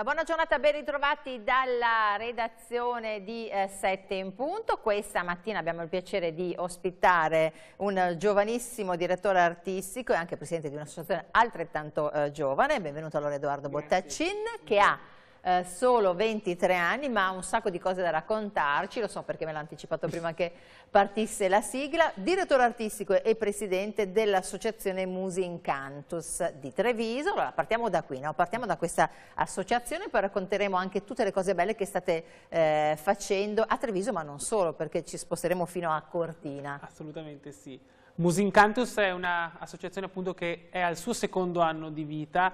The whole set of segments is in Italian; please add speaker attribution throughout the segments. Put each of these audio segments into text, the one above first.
Speaker 1: Una buona giornata, ben ritrovati dalla redazione di eh, Sette in Punto. Questa mattina abbiamo il piacere di ospitare un giovanissimo direttore artistico e anche presidente di un'associazione altrettanto eh, giovane. Benvenuto allora Edoardo Bottaccin che ha eh, solo 23 anni ma ha un sacco di cose da raccontarci, lo so perché me l'ha anticipato prima che partisse la sigla, direttore artistico e presidente dell'associazione Musi Incantus di Treviso, allora partiamo da qui, no? partiamo da questa associazione poi racconteremo anche tutte le cose belle che state eh, facendo a Treviso ma non solo perché ci sposteremo fino a Cortina.
Speaker 2: Assolutamente sì. Musincantus è un'associazione che è al suo secondo anno di vita,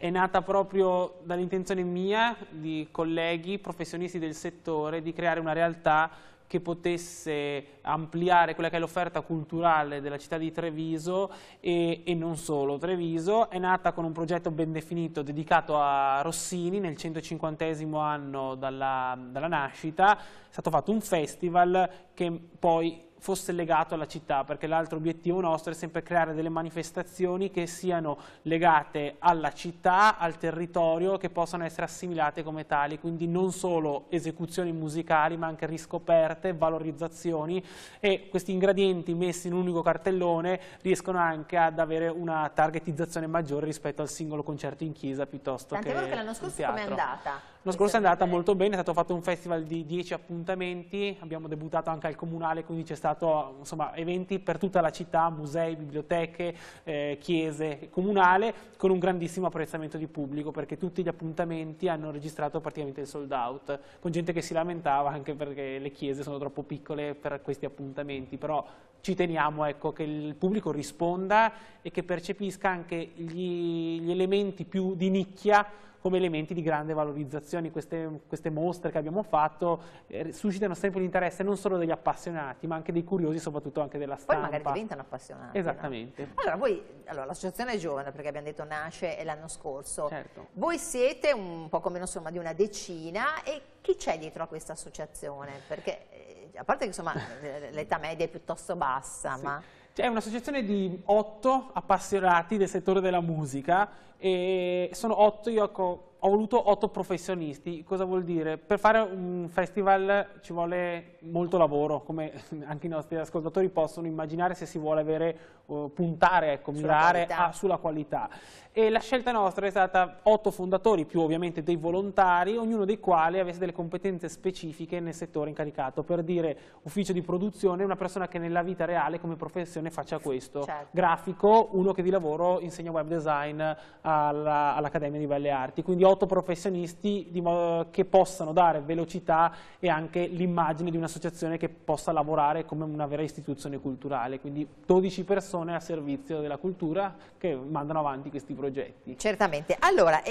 Speaker 2: è nata proprio dall'intenzione mia, di colleghi, professionisti del settore, di creare una realtà che potesse ampliare quella che è l'offerta culturale della città di Treviso e, e, non solo Treviso. È nata con un progetto ben definito dedicato a Rossini nel 150 anno dalla, dalla nascita. È stato fatto un festival che poi fosse legato alla città, perché l'altro obiettivo nostro è sempre creare delle manifestazioni che siano legate alla città, al territorio, che possano essere assimilate come tali, quindi non solo esecuzioni musicali, ma anche riscoperte, valorizzazioni. E questi ingredienti messi in un unico cartellone riescono anche ad avere una targetizzazione maggiore rispetto al singolo concerto in chiesa piuttosto
Speaker 1: Tant'è
Speaker 2: che
Speaker 1: che l'anno scorso com'è andata?
Speaker 2: L'anno scorso è andata molto bene, è stato fatto un festival di 10 appuntamenti, abbiamo debuttato anche al comunale, quindi c'è stato insomma, eventi per tutta la città, musei, biblioteche, eh, chiese, comunale, con un grandissimo apprezzamento di pubblico, perché tutti gli appuntamenti hanno registrato praticamente il sold out, con gente che si lamentava anche perché le chiese sono troppo piccole per questi appuntamenti, però ci teniamo ecco, che il pubblico risponda e che percepisca anche gli, gli elementi più di nicchia come elementi di grande valorizzazione. Queste, queste mostre che abbiamo fatto eh, suscitano sempre l'interesse non solo degli appassionati, ma anche dei curiosi, soprattutto anche della stampa.
Speaker 1: Poi magari diventano appassionati.
Speaker 2: Esattamente.
Speaker 1: No? Allora, voi, allora, l'associazione è giovane, perché abbiamo detto nasce l'anno scorso.
Speaker 2: Certo.
Speaker 1: Voi siete un poco meno insomma, di una decina e chi c'è dietro a questa associazione? Perché, eh, a parte che l'età media è piuttosto bassa,
Speaker 2: sì.
Speaker 1: ma...
Speaker 2: È una associazione di otto appassionati del settore della musica e sono otto, io ho voluto otto professionisti. Cosa vuol dire? Per fare un festival ci vuole molto lavoro, come anche i nostri ascoltatori possono immaginare se si vuole avere, uh, puntare, ecco,
Speaker 1: sulla
Speaker 2: mirare
Speaker 1: qualità.
Speaker 2: A, sulla qualità. E la scelta nostra è stata otto fondatori, più ovviamente dei volontari, ognuno dei quali avesse delle competenze specifiche nel settore incaricato. Per dire ufficio di produzione, una persona che nella vita reale come professione faccia questo.
Speaker 1: Certo.
Speaker 2: Grafico, uno che di lavoro insegna web design all'Accademia di Belle Arti. Quindi otto professionisti che possano dare velocità e anche l'immagine di un'associazione che possa lavorare come una vera istituzione culturale. Quindi 12 persone a servizio della cultura che mandano avanti questi progetti.
Speaker 1: Certamente. Allora,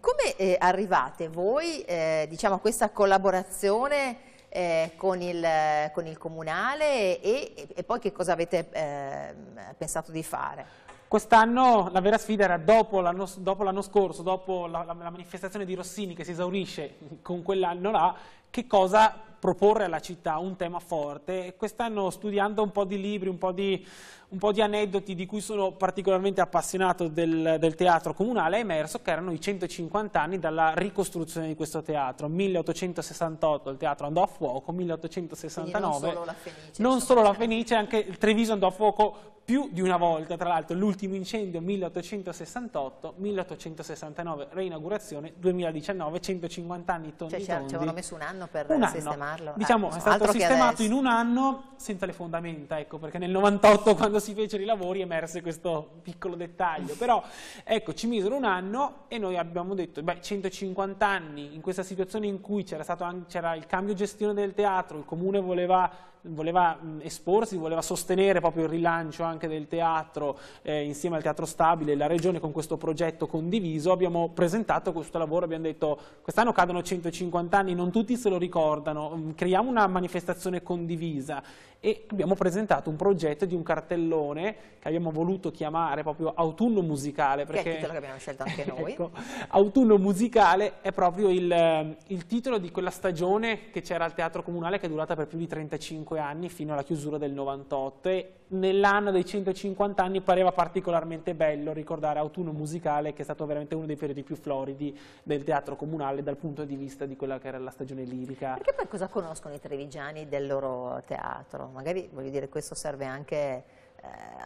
Speaker 1: come eh, arrivate voi eh, diciamo, a questa collaborazione eh, con, il, con, il, comunale e, e, poi che cosa avete eh, pensato di fare?
Speaker 2: Quest'anno la vera sfida era dopo l'anno scorso, dopo la, la, la, manifestazione di Rossini che si esaurisce con quell'anno là, che cosa proporre alla città, un tema forte. Quest'anno studiando un po' di libri, un po' di, un po' di aneddoti di cui sono particolarmente appassionato del, del, teatro comunale, è emerso che erano i 150 anni dalla ricostruzione di questo teatro. 1868 il teatro andò a fuoco, 1869
Speaker 1: non solo la Fenice,
Speaker 2: non solo la Fenice anche il Treviso andò a fuoco più di una volta, tra l'altro l'ultimo incendio 1868, 1869 reinaugurazione, 2019 150 anni tondi
Speaker 1: cioè,
Speaker 2: tondi.
Speaker 1: Ci avevano messo un anno per
Speaker 2: un
Speaker 1: sistemarlo?
Speaker 2: Diciamo,
Speaker 1: eh,
Speaker 2: è stato sistemato in un anno senza le fondamenta, ecco, perché nel 98 quando si fecero i lavori emerse questo piccolo dettaglio, però ecco, ci misero un anno e noi abbiamo detto, beh, 150 anni in questa situazione in cui c'era il cambio gestione del teatro, il comune voleva voleva esporsi, voleva sostenere proprio il rilancio anche del teatro eh, insieme al Teatro Stabile e la Regione con questo progetto condiviso, abbiamo presentato questo lavoro, abbiamo detto quest'anno cadono 150 anni, non tutti se lo ricordano, creiamo una manifestazione condivisa e abbiamo presentato un progetto di un cartellone che abbiamo voluto chiamare proprio Autunno Musicale. Perché,
Speaker 1: che è il titolo che abbiamo scelto anche noi.
Speaker 2: ecco, Autunno Musicale è proprio il, il titolo di quella stagione che c'era al Teatro Comunale che è durata per più di 35 5 anni fino alla chiusura del 98 e nell'anno dei 150 anni pareva particolarmente bello ricordare Autunno Musicale che è stato veramente uno dei periodi più floridi del teatro comunale dal punto di vista di quella che era la stagione lirica.
Speaker 1: Perché poi cosa conoscono i trevigiani del loro teatro? Magari voglio dire questo serve anche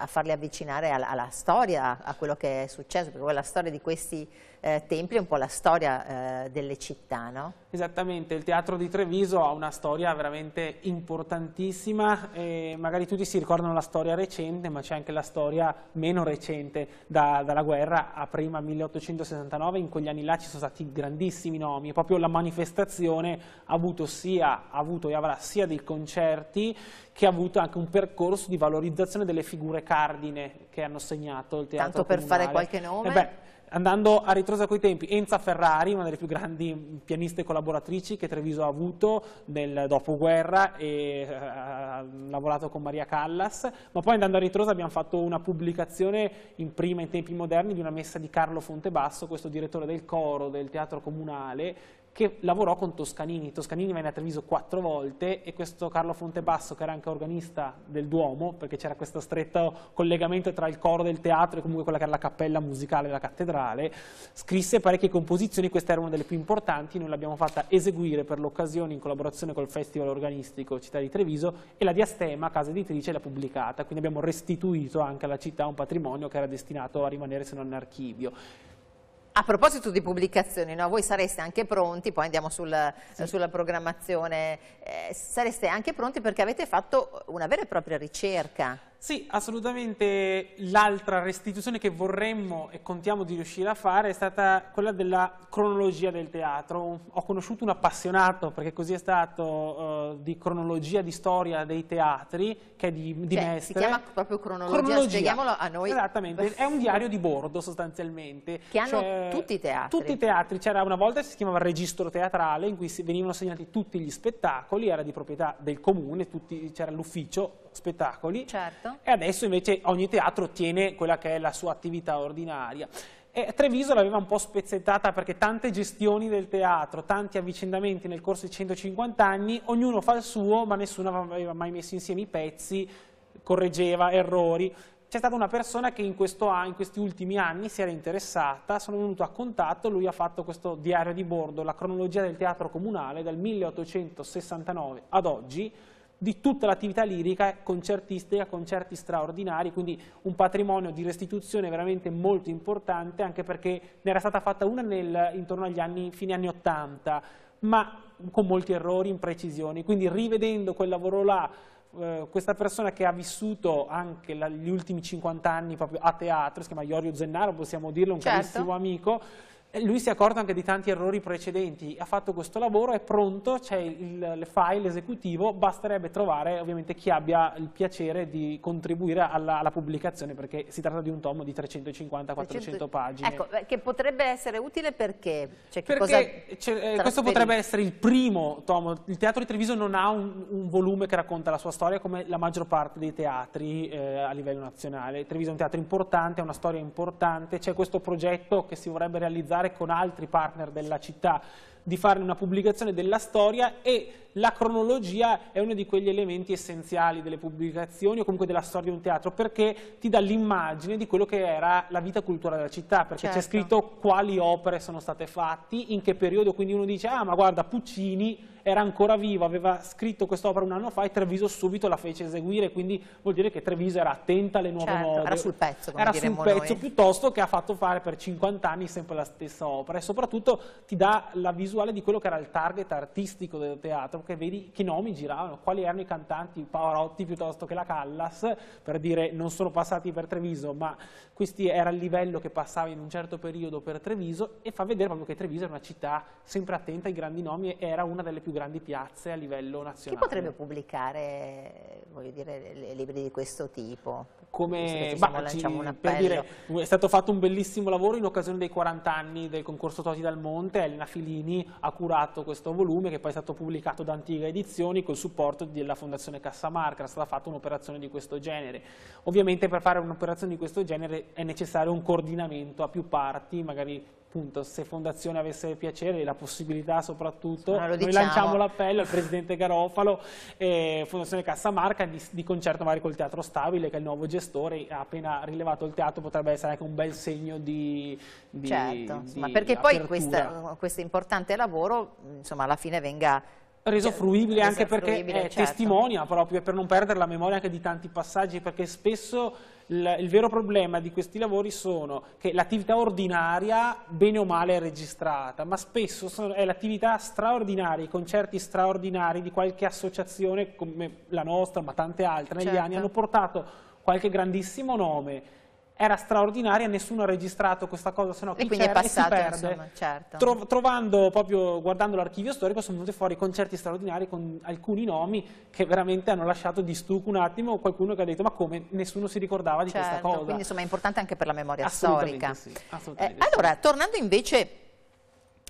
Speaker 1: a farli avvicinare alla, alla, storia, a quello che è successo, perché la storia di questi eh, templi è un po' la storia eh, delle città, no?
Speaker 2: Esattamente, il teatro di Treviso ha una storia veramente importantissima e magari tutti si ricordano la storia recente, ma c'è anche la storia meno recente da, dalla guerra a prima 1869, in quegli anni là ci sono stati grandissimi nomi, proprio la manifestazione ha avuto, sia, ha avuto e avrà sia dei concerti che ha avuto anche un percorso di valorizzazione delle figure cardine che hanno segnato il teatro
Speaker 1: Tanto per
Speaker 2: comunale.
Speaker 1: fare qualche nome?
Speaker 2: Eh beh, andando a ritroso a quei tempi, Enza Ferrari, una delle più grandi pianiste collaboratrici che Treviso ha avuto nel dopoguerra e eh, ha lavorato con Maria Callas, ma poi andando a ritroso abbiamo fatto una pubblicazione in prima in tempi moderni di una messa di Carlo Fontebasso, questo direttore del coro del teatro comunale che lavorò con Toscanini. Toscanini venne a Treviso quattro volte e questo Carlo Fontebasso, che era anche organista del Duomo, perché c'era questo stretto collegamento tra il coro del teatro e comunque quella che era la cappella musicale della cattedrale, scrisse parecchie composizioni, questa era una delle più importanti, noi l'abbiamo fatta eseguire per l'occasione in collaborazione col Festival Organistico Città di Treviso e la Diastema, casa editrice, l'ha pubblicata, quindi abbiamo restituito anche alla città un patrimonio che era destinato a rimanere se non in archivio.
Speaker 1: A proposito di pubblicazioni, no? voi sareste anche pronti, poi andiamo sul, sì. sulla programmazione, eh, sareste anche pronti perché avete fatto una vera e propria ricerca.
Speaker 2: Sì, assolutamente. L'altra restituzione che vorremmo e contiamo di riuscire a fare è stata quella della cronologia del teatro. Ho conosciuto un appassionato, perché così è stato, uh, di cronologia, di storia dei teatri, che è di, di
Speaker 1: cioè,
Speaker 2: Mestre.
Speaker 1: Si chiama proprio cronologia, cronologia, spieghiamolo a noi.
Speaker 2: Esattamente, è un diario di bordo sostanzialmente.
Speaker 1: Che hanno cioè, tutti i teatri.
Speaker 2: Tutti i teatri. C'era una volta si chiamava registro teatrale, in cui venivano segnati tutti gli spettacoli, era di proprietà del comune, c'era l'ufficio spettacoli.
Speaker 1: Certo.
Speaker 2: E adesso invece ogni teatro tiene quella che è la sua attività ordinaria. E Treviso l'aveva un po' spezzettata perché tante gestioni del teatro, tanti avvicendamenti nel corso di 150 anni, ognuno fa il suo, ma nessuno aveva mai messo insieme i pezzi, correggeva errori. C'è stata una persona che in, questo, in, questi ultimi anni si era interessata, sono venuto a contatto, lui ha fatto questo diario di bordo, la cronologia del teatro comunale dal 1869 ad oggi, di tutta l'attività lirica, concertistica, concerti straordinari, quindi un patrimonio di restituzione veramente molto importante, anche perché ne era stata fatta una nel, intorno agli anni, fine anni 80, ma con molti errori, imprecisioni, quindi rivedendo quel lavoro là, eh, questa persona che ha vissuto anche la, gli ultimi 50 anni proprio a teatro, si chiama Iorio Zennaro, possiamo dirlo, un certo. carissimo amico, lui si è accorto anche di tanti errori precedenti, ha fatto questo lavoro, è pronto, c'è il, il, file esecutivo, basterebbe trovare ovviamente chi abbia il piacere di contribuire alla, alla pubblicazione perché si tratta di un tomo di 350-400 pagine.
Speaker 1: Ecco, che potrebbe essere utile perché?
Speaker 2: Cioè, perché eh, questo potrebbe essere il primo tomo, il Teatro di Treviso non ha un, un, volume che racconta la sua storia come la maggior parte dei teatri eh, a livello nazionale, Treviso è un teatro importante, ha una storia importante, c'è questo progetto che si vorrebbe realizzare collaborare con altri partner della città di fare una pubblicazione della storia e la cronologia è uno di quegli elementi essenziali delle pubblicazioni o comunque della storia di un teatro perché ti dà l'immagine di quello che era la vita culturale della città perché certo. c'è scritto quali opere sono state fatte, in che periodo, quindi uno dice ah ma guarda Puccini era ancora vivo, aveva scritto quest'opera un anno fa e Treviso subito la fece eseguire, quindi vuol dire che Treviso era attenta alle nuove
Speaker 1: certo,
Speaker 2: mode.
Speaker 1: Era sul pezzo, come
Speaker 2: Era sul pezzo
Speaker 1: noi.
Speaker 2: piuttosto che ha fatto fare per 50 anni sempre la stessa opera e soprattutto ti dà la visuale di quello che era il target artistico del teatro, perché vedi che nomi giravano, quali erano i cantanti, Pavarotti piuttosto che la Callas, per dire non sono passati per Treviso, ma questo era il livello che passava in un certo periodo per Treviso e fa vedere proprio che Treviso era una città sempre attenta ai grandi nomi e era una delle più grandi piazze a livello nazionale.
Speaker 1: Chi potrebbe pubblicare dire, libri di questo tipo?
Speaker 2: Come, bah, ci, per dire, è stato fatto un bellissimo lavoro in occasione dei 40 anni del concorso Toti dal Monte, Elena Filini ha curato questo volume che poi è stato pubblicato da Antiga Edizioni col supporto della Fondazione Cassamarca, era stata fatta un'operazione di questo genere. Ovviamente per fare un'operazione di questo genere è necessario un coordinamento a più parti, magari appunto se Fondazione avesse piacere e la possibilità soprattutto,
Speaker 1: noi
Speaker 2: diciamo. lanciamo l'appello al Presidente Garofalo e Fondazione Cassamarca di, di concerto magari col Teatro Stabile che è il nuovo gestore, ha appena rilevato il teatro, potrebbe essere anche un bel segno di,
Speaker 1: di Certo, insomma, perché poi questo importante lavoro insomma, alla fine venga
Speaker 2: reso fruibile reso anche perché fruibile, certo. testimonia proprio per non perdere la memoria anche di tanti passaggi perché spesso il, il vero problema di questi lavori sono che l'attività ordinaria bene o male è registrata ma spesso sono, è l'attività straordinaria, i concerti straordinari di qualche associazione come la nostra ma tante altre negli certo. anni hanno portato qualche grandissimo nome era straordinaria, nessuno ha registrato questa cosa, se no chi c'era passato, e si perde. Insomma, certo. Tro trovando proprio, guardando l'archivio storico, sono venuti fuori concerti straordinari con alcuni nomi che veramente hanno lasciato di stucco un attimo, qualcuno che ha detto ma come, nessuno si ricordava di certo, questa cosa.
Speaker 1: Quindi insomma è importante anche per la memoria storica.
Speaker 2: Sì,
Speaker 1: eh, allora, tornando invece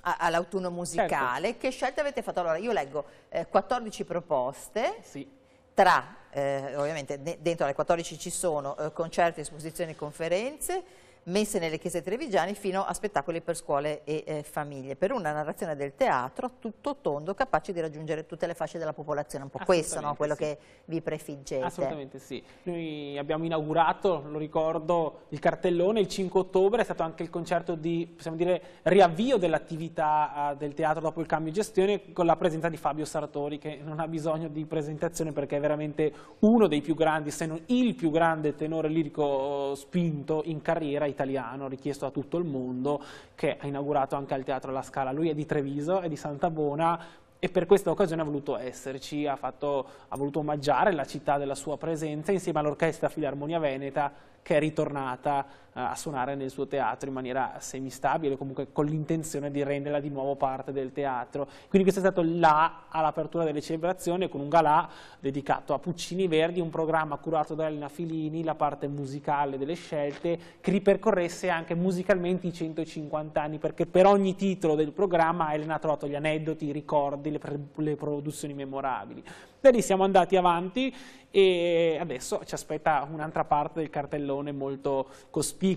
Speaker 1: all'autunno musicale, certo. che scelte avete fatto? Allora, io leggo eh, 14 proposte.
Speaker 2: Sì
Speaker 1: tra, eh, ovviamente dentro le 14 ci sono eh, concerti, esposizioni e conferenze, messe nelle chiese trevigiane fino a spettacoli per scuole e eh, famiglie, per una narrazione del teatro tutto tondo capace di raggiungere tutte le fasce della popolazione, un po' questo no? quello sì. che vi prefiggete.
Speaker 2: Assolutamente sì, noi abbiamo inaugurato, lo ricordo, il cartellone il 5 ottobre, è stato anche il concerto di, possiamo dire, riavvio dell'attività uh, del teatro dopo il cambio di gestione con la presenza di Fabio Sartori che non ha bisogno di presentazione perché è veramente uno dei più grandi, se non il più grande tenore lirico spinto in carriera italiano richiesto a tutto il mondo che ha inaugurato anche al Teatro alla Scala. Lui è di Treviso, è di Santa Bona e per questa occasione ha voluto esserci, ha, fatto, ha voluto omaggiare la città della sua presenza insieme all'Orchestra Filarmonia Veneta che è ritornata a suonare nel suo teatro in maniera semistabile, comunque con l'intenzione di renderla di nuovo parte del teatro. Quindi questo è stato là all'apertura delle celebrazioni con un galà dedicato a Puccini Verdi, un programma curato da Elena Filini, la parte musicale delle scelte, che ripercorresse anche musicalmente i 150 anni, perché per ogni titolo del programma Elena ha trovato gli aneddoti, i ricordi, le, le produzioni memorabili. Da lì siamo andati avanti e adesso ci aspetta un'altra parte del cartellone molto cospicua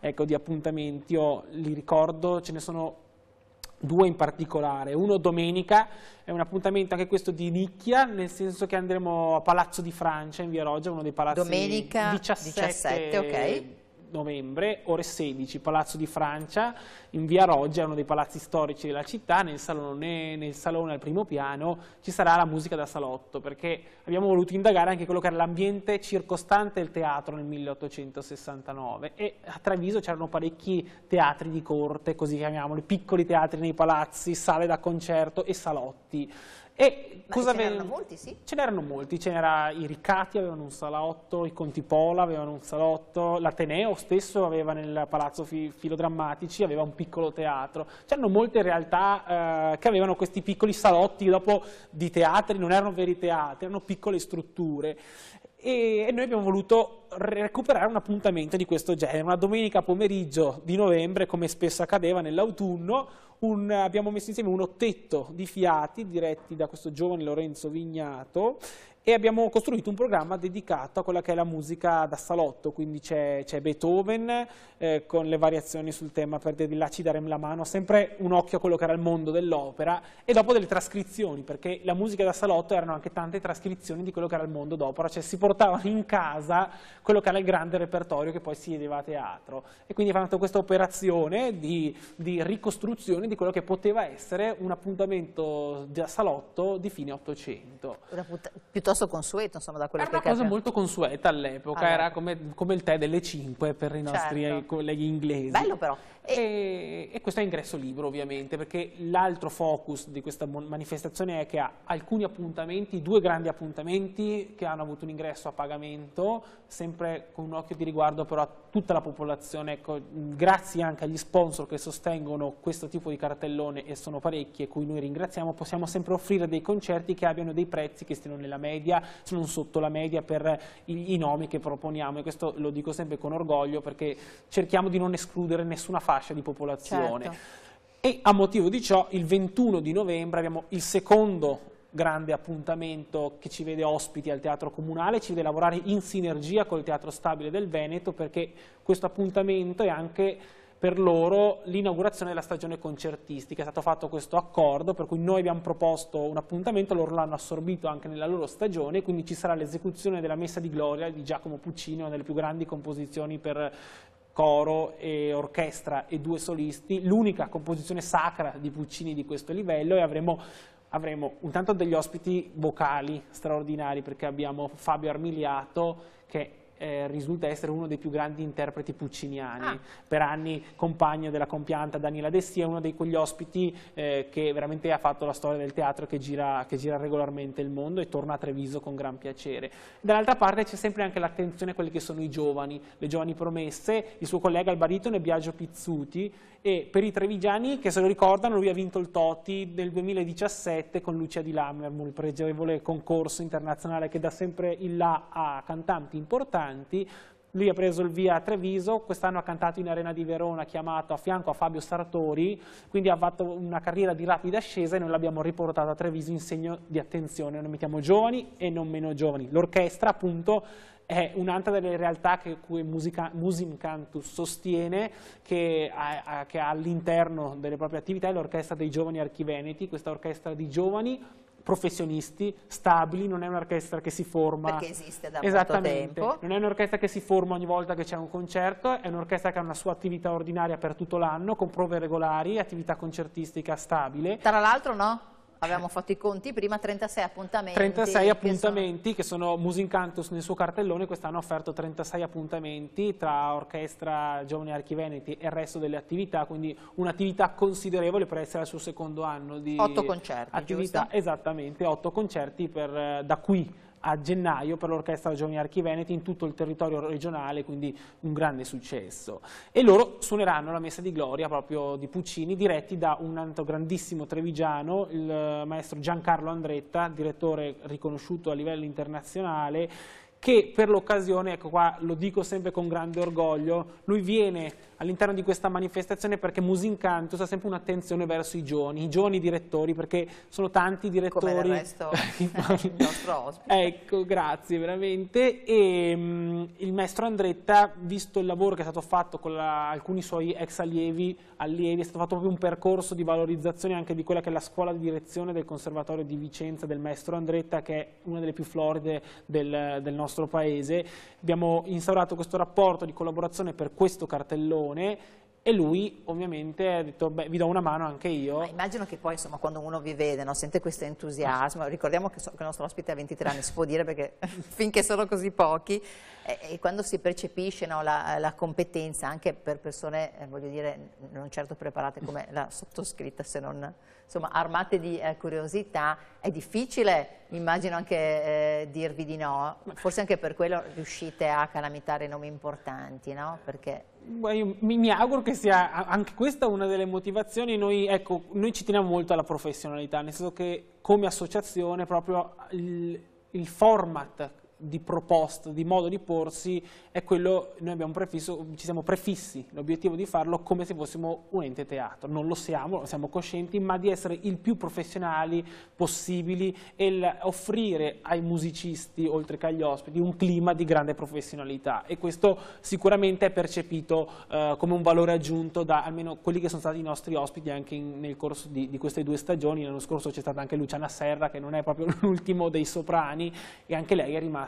Speaker 2: ecco, di appuntamenti, io li ricordo, ce ne sono due in particolare, uno domenica, è un appuntamento anche questo di nicchia, nel senso che andremo a Palazzo di Francia in Via Roggia, uno dei palazzi
Speaker 1: domenica 17, 17 okay
Speaker 2: novembre, ore 16, Palazzo di Francia, in via Roggia, uno dei palazzi storici della città, nel salone, nel salone al primo piano ci sarà la musica da salotto, perché abbiamo voluto indagare anche quello che era l'ambiente circostante il teatro nel 1869 e a Treviso c'erano parecchi teatri di corte, così chiamiamoli, piccoli teatri nei palazzi, sale da concerto e salotti.
Speaker 1: E Ma cosa ce n'erano molti, sì?
Speaker 2: Ce n'erano molti, ce n'era i Riccati avevano un salotto, i Conti Pola avevano un salotto, l'Ateneo stesso aveva nel Palazzo Fi Filodrammatici, aveva un piccolo teatro. C'erano molte realtà eh, che avevano questi piccoli salotti dopo di teatri, non erano veri teatri, erano piccole strutture e, noi abbiamo voluto recuperare un appuntamento di questo genere, una domenica pomeriggio di novembre, come spesso accadeva nell'autunno, abbiamo messo insieme un ottetto di fiati diretti da questo giovane Lorenzo Vignato e abbiamo costruito un programma dedicato a quella che è la musica da salotto, quindi c'è, Beethoven eh, con le variazioni sul tema per Derillaci darem la mano, sempre un occhio a quello che era il mondo dell'opera e dopo delle trascrizioni, perché la musica da salotto erano anche tante trascrizioni di quello che era il mondo d'opera, cioè si portavano in casa quello che era il grande repertorio che poi si vedeva a teatro e quindi abbiamo fatto questa operazione di, di ricostruzione di quello che poteva essere un appuntamento da salotto di fine Ottocento.
Speaker 1: Piuttosto piuttosto consueto, insomma, da quello
Speaker 2: era
Speaker 1: che
Speaker 2: Era una cosa molto consueta all'epoca, allora. era come, come, il tè delle 5 per i nostri certo. colleghi inglesi.
Speaker 1: Bello però.
Speaker 2: E, e, questo è ingresso libero ovviamente, perché l'altro focus di questa manifestazione è che ha alcuni appuntamenti, due grandi appuntamenti che hanno avuto un ingresso a pagamento, sempre con un occhio di riguardo però a tutta la popolazione, ecco, grazie anche agli sponsor che sostengono questo tipo di cartellone e sono parecchi e cui noi ringraziamo, possiamo sempre offrire dei concerti che abbiano dei prezzi che stiano nella media, se non sotto la media per i, i nomi che proponiamo e questo lo dico sempre con orgoglio perché cerchiamo di non escludere nessuna fase fascia di popolazione. Certo. E a motivo di ciò il 21 di novembre abbiamo il secondo grande appuntamento che ci vede ospiti al Teatro Comunale, ci vede lavorare in sinergia col Teatro Stabile del Veneto perché questo appuntamento è anche per loro l'inaugurazione della stagione concertistica. È stato fatto questo accordo per cui noi abbiamo proposto un appuntamento, loro l'hanno assorbito anche nella loro stagione, quindi ci sarà l'esecuzione della Messa di Gloria di Giacomo Puccini, una delle più grandi composizioni per coro e orchestra e due solisti, l'unica composizione sacra di Puccini di questo livello e avremo avremo intanto degli ospiti vocali straordinari perché abbiamo Fabio Armiliato che eh, risulta essere uno dei più grandi interpreti pucciniani, ah. per anni compagno della compianta Daniela Dessi, è uno di quegli ospiti eh, che veramente ha fatto la storia del teatro che gira, che gira, regolarmente il mondo e torna a Treviso con gran piacere. Dall'altra parte c'è sempre anche l'attenzione a quelli che sono i giovani, le giovani promesse, il suo collega il baritono è Biagio Pizzuti e per i trevigiani che se lo ricordano lui ha vinto il Toti nel 2017 con Lucia di Lammermoor, il pregevole concorso internazionale che dà sempre il là a cantanti importanti lui ha preso il via a Treviso, quest'anno ha cantato in Arena di Verona, chiamato a fianco a Fabio Sartori, quindi ha fatto una carriera di rapida ascesa e noi l'abbiamo riportato a Treviso in segno di attenzione. Noi mettiamo giovani e non meno giovani. L'orchestra, appunto, è un'altra delle realtà che cui Musica, Musincantus sostiene che ha, ha all'interno delle proprie attività l'orchestra dei giovani archiveneti, questa orchestra di giovani professionisti, stabili, non è un'orchestra che si forma...
Speaker 1: Perché esiste da molto tempo.
Speaker 2: Non è un'orchestra che si forma ogni volta che c'è un concerto, è un'orchestra che ha una sua attività ordinaria per tutto l'anno, con prove regolari, attività concertistica stabile.
Speaker 1: Tra l'altro no? Abbiamo fatto i conti prima, 36 appuntamenti.
Speaker 2: 36 appuntamenti che sono, che sono Musincantus nel suo cartellone, quest'anno ha offerto 36 appuntamenti tra orchestra, giovani archiveneti e il resto delle attività, quindi un'attività considerevole per essere al suo secondo anno di
Speaker 1: 8 concerti,
Speaker 2: attività.
Speaker 1: Giusto?
Speaker 2: Esattamente, 8 concerti per, da qui a gennaio per l'Orchestra Giovani Archiveneti in tutto il territorio regionale, quindi un grande successo. E loro suoneranno la Messa di Gloria proprio di Puccini, diretti da un altro grandissimo trevigiano, il maestro Giancarlo Andretta, direttore riconosciuto a livello internazionale, che per l'occasione, ecco qua lo dico sempre con grande orgoglio, lui viene all'interno di questa manifestazione perché Musincantus ha sempre un'attenzione verso i giovani, i giovani direttori, perché sono tanti direttori. Come
Speaker 1: del resto il nostro ospite.
Speaker 2: Ecco, grazie veramente. E um, il maestro Andretta, visto il lavoro che è stato fatto con la, alcuni suoi ex allievi, allievi, è stato fatto proprio un percorso di valorizzazione anche di quella che è la scuola di direzione del Conservatorio di Vicenza del maestro Andretta, che è una delle più floride del, del nostro paese. Abbiamo instaurato questo rapporto di collaborazione per questo cartellone Napoleone e lui ovviamente ha detto beh vi do una mano anche io.
Speaker 1: Ma immagino che poi insomma quando uno vi vede no, sente questo entusiasmo, ricordiamo che, so, che, il nostro ospite ha 23 anni, si può dire perché finché sono così pochi, e, e quando si percepisce no, la, la, competenza anche per persone, eh, voglio dire, non certo preparate come la sottoscritta se non insomma, armate di eh, curiosità, è difficile, immagino anche eh, dirvi di no, forse anche per quello riuscite a calamitare nomi importanti, no? Perché...
Speaker 2: Mi, auguro che sia anche questa una delle motivazioni, noi, ecco, noi ci teniamo molto alla professionalità, nel senso che come associazione proprio il, il format di proposta, di modo di porsi, è quello, noi abbiamo prefisso, ci siamo prefissi l'obiettivo di farlo come se fossimo un ente teatro, non lo siamo, siamo coscienti, ma di essere il più professionali possibili e offrire ai musicisti, oltre che agli ospiti, un clima di grande professionalità. E questo sicuramente è percepito eh, come un valore aggiunto da almeno quelli che sono stati i nostri ospiti anche in, nel corso di, di, queste due stagioni, l'anno scorso c'è stata anche Luciana Serra che non è proprio l'ultimo dei soprani e anche lei è rimasta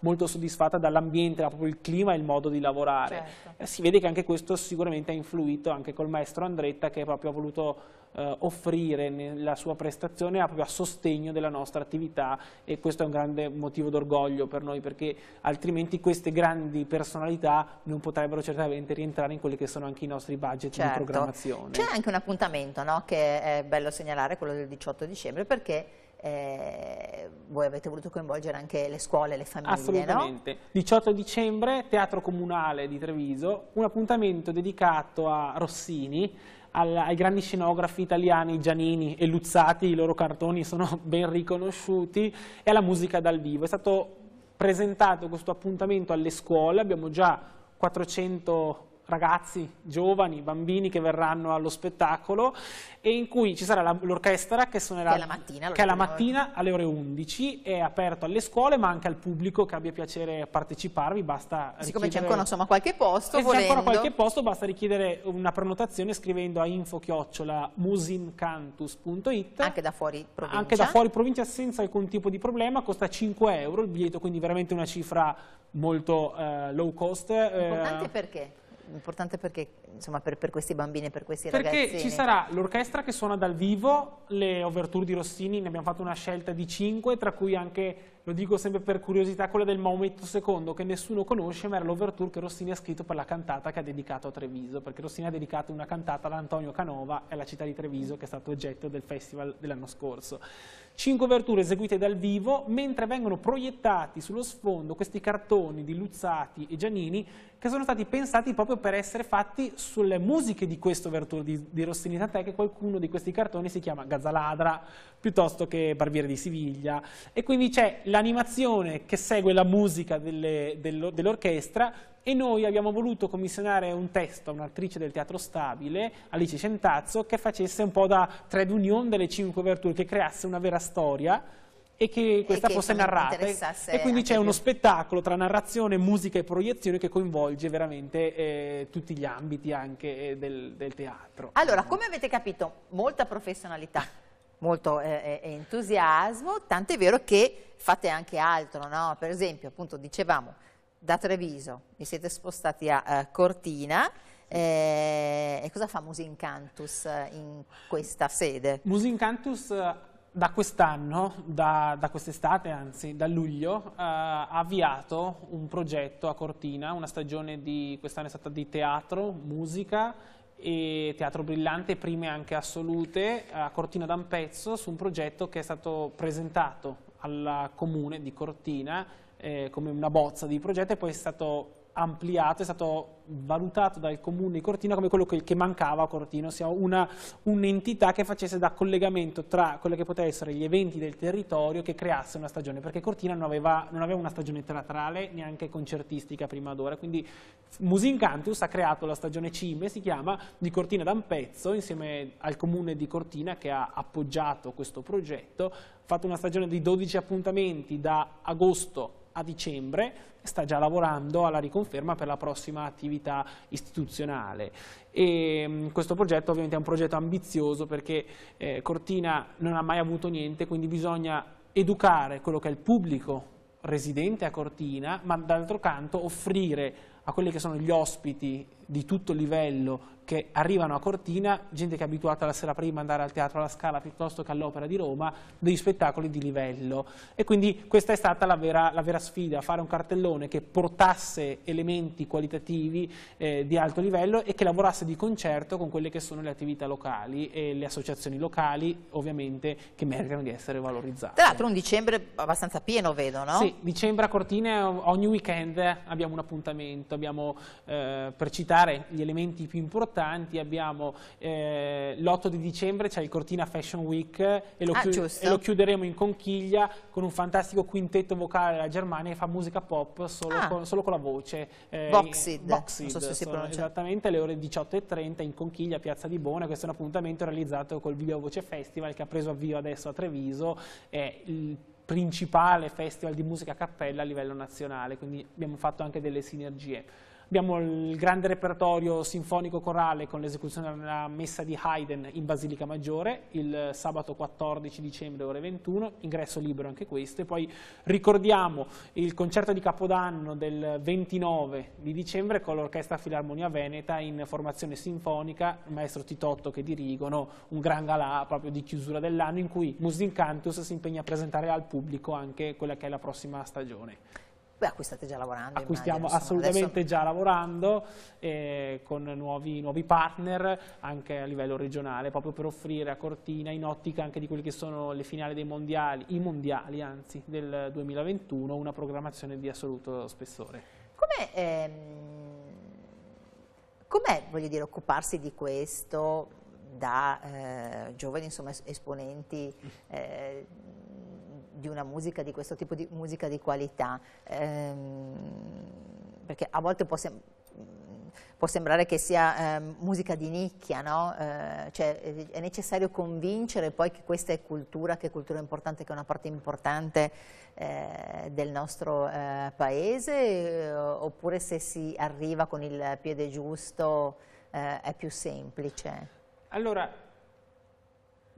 Speaker 2: molto soddisfatta dall'ambiente, da proprio il clima e il modo di lavorare. Certo. Eh, si vede che anche questo sicuramente ha influito anche col maestro Andretta che proprio ha voluto eh, offrire nella sua prestazione proprio a sostegno della nostra attività e questo è un grande motivo d'orgoglio per noi perché altrimenti queste grandi personalità non potrebbero certamente rientrare in quelli che sono anche i nostri budget certo. di programmazione.
Speaker 1: C'è anche un appuntamento no, che è bello segnalare, quello del 18 dicembre, perché eh, voi avete voluto coinvolgere anche le scuole, le famiglie,
Speaker 2: Assolutamente.
Speaker 1: No?
Speaker 2: 18 dicembre, Teatro Comunale di Treviso, un appuntamento dedicato a Rossini, al, ai grandi scenografi italiani, Giannini e Luzzati, i loro cartoni sono ben riconosciuti, e alla musica dal vivo. È stato presentato questo appuntamento alle scuole, abbiamo già 400 ragazzi, giovani, bambini che verranno allo spettacolo e in cui ci sarà l'orchestra che suonerà
Speaker 1: che è la mattina,
Speaker 2: è la mattina alle ore 11, è aperto alle scuole ma anche al pubblico che abbia piacere a parteciparvi, basta
Speaker 1: Siccome c'è ancora insomma, qualche posto,
Speaker 2: volendo... c'è ancora qualche posto, basta richiedere una prenotazione scrivendo a info-musincantus.it
Speaker 1: anche da fuori provincia?
Speaker 2: Anche da fuori provincia senza alcun tipo di problema, costa 5 euro il biglietto, quindi veramente una cifra molto uh, low cost.
Speaker 1: Importante uh, perché? Importante perché, insomma, per, per, questi bambini e per questi
Speaker 2: perché
Speaker 1: ragazzini.
Speaker 2: Perché ci sarà l'orchestra che suona dal vivo, le overture di Rossini, ne abbiamo fatto una scelta di cinque, tra cui anche lo dico sempre per curiosità, quella del Maometto II, che nessuno conosce, ma era l'overture che Rossini ha scritto per la cantata che ha dedicato a Treviso, perché Rossini ha dedicato una cantata ad Antonio Canova e alla città di Treviso, che è stato oggetto del festival dell'anno scorso. Cinque overture eseguite dal vivo, mentre vengono proiettati sullo sfondo questi cartoni di Luzzati e Giannini, che sono stati pensati proprio per essere fatti sulle musiche di questo overture di, di Rossini, tant'è che qualcuno di questi cartoni si chiama Gazzaladra, piuttosto che Barbiere di Siviglia, e quindi c'è la l'animazione che segue la musica dell'orchestra e noi abbiamo voluto commissionare un testo a un'attrice del Teatro Stabile, Alice Centazzo, che facesse un po' da trade union delle cinque virtù, che creasse una vera storia e che questa e che fosse narrata. E quindi c'è uno spettacolo tra narrazione, musica e proiezione che coinvolge veramente eh, tutti gli ambiti anche eh, del, del teatro.
Speaker 1: Allora, come avete capito, molta professionalità molto eh, eh, entusiasmo, tant'è vero che fate anche altro, no? per esempio appunto dicevamo da Treviso vi siete spostati a uh, Cortina eh, e cosa fa Musincantus eh, in questa sede?
Speaker 2: Musincantus da quest'anno, da, da quest'estate anzi, da luglio, eh, ha avviato un progetto a Cortina, una stagione di, quest'anno è stata di teatro, musica e Teatro Brillante, prime anche assolute, a Cortina d'Ampezzo, su un progetto che è stato presentato al comune di Cortina eh, come una bozza di progetto e poi è stato ampliato, è stato valutato dal comune di Cortina come quello che, mancava a Cortina, ossia un'entità un che facesse da collegamento tra quelli che potevano essere gli eventi del territorio che creasse una stagione, perché Cortina non aveva, non aveva una stagione teatrale neanche concertistica prima d'ora, quindi Musincantus ha creato la stagione CIME, si chiama, di Cortina d'Ampezzo, insieme al comune di Cortina che ha appoggiato questo progetto, ha fatto una stagione di 12 appuntamenti da agosto a dicembre sta già lavorando alla riconferma per la prossima attività istituzionale. E, mm, questo progetto ovviamente è un progetto ambizioso perché eh, Cortina non ha mai avuto niente, quindi bisogna educare quello che è il pubblico residente a Cortina, ma d'altro canto offrire a quelli che sono gli ospiti di tutto livello che arrivano a Cortina, gente che è abituata la sera prima ad andare al Teatro alla Scala piuttosto che all'Opera di Roma, degli spettacoli di livello. E quindi questa è stata la vera, la vera sfida, fare un cartellone che portasse elementi qualitativi eh, di alto livello e che lavorasse di concerto con quelle che sono le attività locali e le associazioni locali, ovviamente, che meritano di essere valorizzate.
Speaker 1: Tra l'altro un dicembre abbastanza pieno, vedo, no?
Speaker 2: Sì, dicembre a Cortina ogni weekend abbiamo un appuntamento, abbiamo, eh, per citare gli elementi più importanti, abbiamo eh, l'8 di dicembre c'è il Cortina Fashion Week e lo, ah, e lo, chiuderemo in conchiglia con un fantastico quintetto vocale della Germania che fa musica pop solo, ah. con, solo con, la voce.
Speaker 1: Eh, Voxid,
Speaker 2: Voxid so esattamente alle ore 18.30 in conchiglia, Piazza di Bona, questo è un appuntamento realizzato col Viva Voce Festival che ha preso avvio adesso a Treviso, è il principale festival di musica a cappella a livello nazionale, quindi abbiamo fatto anche delle sinergie. Abbiamo il grande repertorio sinfonico corale con l'esecuzione della messa di Haydn in Basilica Maggiore il sabato 14 dicembre ore 21, ingresso libero anche questo e poi ricordiamo il concerto di Capodanno del 29 di dicembre con l'Orchestra Filarmonia Veneta in formazione sinfonica, il maestro Titotto che dirigono un gran galà proprio di chiusura dell'anno in cui Musincantus si impegna a presentare al pubblico anche quella che è la prossima stagione.
Speaker 1: Beh, a cui state già lavorando.
Speaker 2: A cui stiamo immagino, assolutamente adesso... già lavorando eh, con nuovi, nuovi, partner anche a livello regionale, proprio per offrire a Cortina, in ottica anche di quelle che sono le finali dei mondiali, i mondiali anzi, del 2021, una programmazione di assoluto spessore.
Speaker 1: Com'è, ehm, com voglio dire, occuparsi di questo da eh, giovani insomma, esponenti eh, di una musica di questo tipo di musica di qualità, ehm, perché a volte può, sem può sembrare che sia eh, musica di nicchia, no? eh, cioè, è necessario convincere poi che questa è cultura, che è cultura importante, che è una parte importante eh, del nostro eh, paese, eh, oppure se si arriva con il piede giusto eh, è più semplice?
Speaker 2: Allora,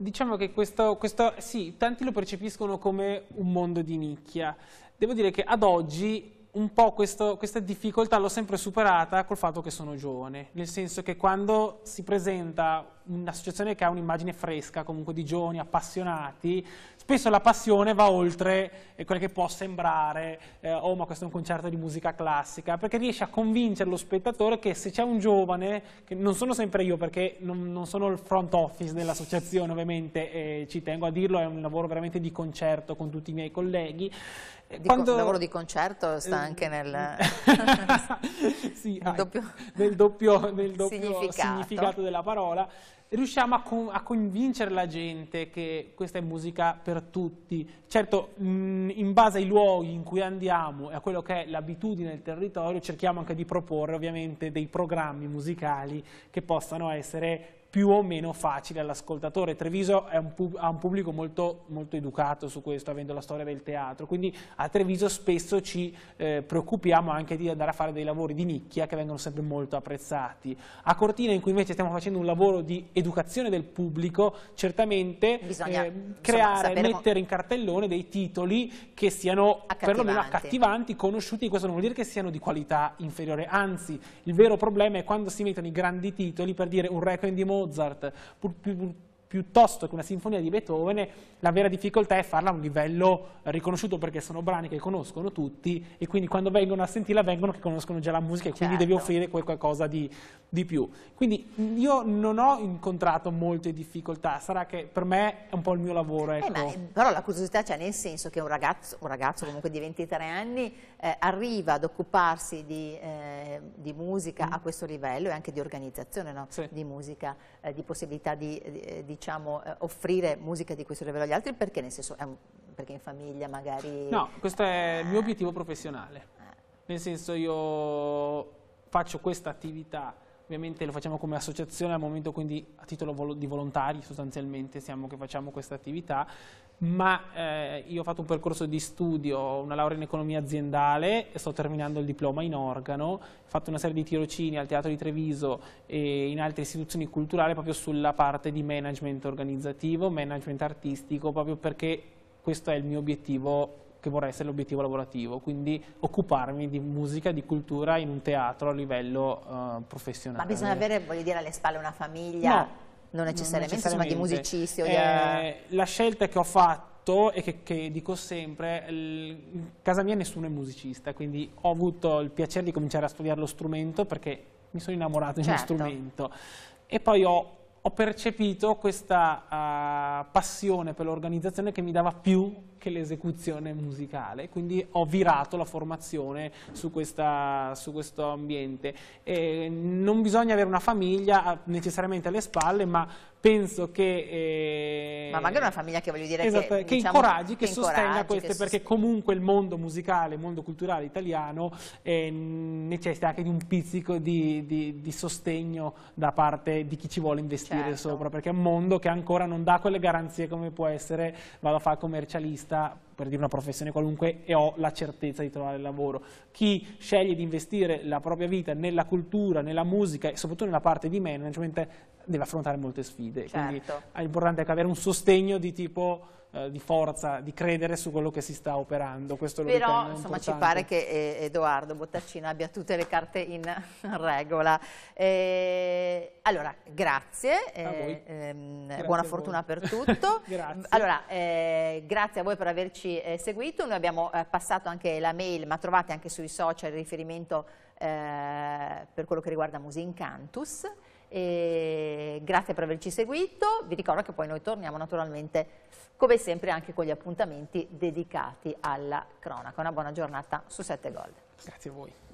Speaker 2: diciamo che questo, questo, sì, tanti lo percepiscono come un mondo di nicchia. Devo dire che ad oggi un po' questo, questa difficoltà l'ho sempre superata col fatto che sono giovane, nel senso che quando si presenta un'associazione che ha un'immagine fresca, comunque di giovani appassionati, spesso la passione va oltre eh, quello che può sembrare, eh, oh ma questo è un concerto di musica classica, perché riesce a convincere lo spettatore che se c'è un giovane, che non sono sempre io perché non, non sono il front office dell'associazione ovviamente, eh, ci tengo a dirlo, è un lavoro veramente di concerto con tutti i miei colleghi,
Speaker 1: di Quando... lavoro di concerto sta eh, anche nel,
Speaker 2: sì, nel doppio, nel doppio, nel doppio significato. significato. della parola, riusciamo a, con, a, convincere la gente che questa è musica per tutti. Certo, mh, in base ai luoghi in cui andiamo e a quello che è l'abitudine del territorio, cerchiamo anche di proporre ovviamente dei programmi musicali che possano essere più o meno facile all'ascoltatore. Treviso un ha un pubblico molto, molto, educato su questo, avendo la storia del teatro, quindi a Treviso spesso ci eh, preoccupiamo anche di andare a fare dei lavori di nicchia che vengono sempre molto apprezzati. A Cortina, in cui invece stiamo facendo un lavoro di educazione del pubblico, certamente Bisogna, eh, creare, insomma, mettere in cartellone dei titoli che siano perlomeno accattivanti, conosciuti, questo non vuol dire che siano di qualità inferiore, anzi il vero problema è quando si mettono i grandi titoli per dire un requiem di Mozart desarta, porque, porque piuttosto che una sinfonia di Beethoven, la vera difficoltà è farla a un livello riconosciuto perché sono brani che conoscono tutti e quindi quando vengono a sentirla vengono che conoscono già la musica e quindi devi certo. offrire qualcosa di, di, più. Quindi io non ho incontrato molte difficoltà, sarà che per me è un po' il mio lavoro. Ecco. Eh,
Speaker 1: ma, però la curiosità c'è nel senso che un ragazzo, un ragazzo comunque di 23 anni eh, arriva ad occuparsi di, eh, di musica mm. a questo livello e anche di organizzazione no? sì. di musica, eh, di possibilità di, di, di diciamo, eh, offrire musica di questo livello agli altri perché nel senso un, perché in famiglia magari...
Speaker 2: No, questo è il mio obiettivo professionale, nel senso io faccio questa attività ovviamente lo facciamo come associazione al momento, quindi a titolo di volontari sostanzialmente siamo che facciamo questa attività, ma eh, io ho fatto un percorso di studio, una laurea in economia aziendale, sto terminando il diploma in organo, ho fatto una serie di tirocini al Teatro di Treviso e in altre istituzioni culturali proprio sulla parte di management organizzativo, management artistico, proprio perché questo è il mio obiettivo che vorrei essere l'obiettivo lavorativo, quindi occuparmi di musica, di cultura in un teatro a livello uh, professionale.
Speaker 1: Ma bisogna avere, voglio dire, alle spalle una famiglia, no, non necessariamente, non necessariamente. Insomma, di musicisti.
Speaker 2: Eh, di... La scelta che ho fatto e che, che dico sempre, in casa mia nessuno è musicista, quindi ho avuto il piacere di cominciare a studiare lo strumento perché mi sono innamorato certo. di uno strumento e poi ho ho percepito questa uh, passione per l'organizzazione che mi dava più che l'esecuzione musicale, quindi ho virato la formazione su, questa, su questo ambiente. E non bisogna avere una famiglia necessariamente alle spalle, ma penso che...
Speaker 1: Eh, ma magari una famiglia che voglio dire
Speaker 2: esatto, che, che diciamo, incoraggi, che, che sostenga queste, che perché comunque il mondo musicale, il mondo culturale italiano eh, necessita anche di un pizzico di, di, di, sostegno da parte di chi ci vuole investire certo. sopra, perché è un mondo che ancora non dà quelle garanzie come può essere vado a fare commercialista per dire una professione qualunque, e ho la certezza di trovare lavoro. Chi sceglie di investire la propria vita nella cultura, nella musica e soprattutto nella parte di management deve affrontare molte sfide. Certo. Quindi è importante avere un sostegno di tipo eh, di forza, di credere su quello che si sta operando. Questo
Speaker 1: Però insomma, ci pare che eh, Edoardo Bottaccina abbia tutte le carte in regola. Eh, allora, grazie, eh, ehm, grazie buona fortuna per tutto. grazie. Allora, eh, grazie a voi per averci seguito. Noi abbiamo passato anche la mail, ma trovate anche sui social il riferimento per quello che riguarda Musincantus. E grazie per averci seguito, vi ricordo che poi noi torniamo naturalmente come sempre anche con gli appuntamenti dedicati alla cronaca. Una buona giornata su 7 Gold.
Speaker 2: Grazie a voi.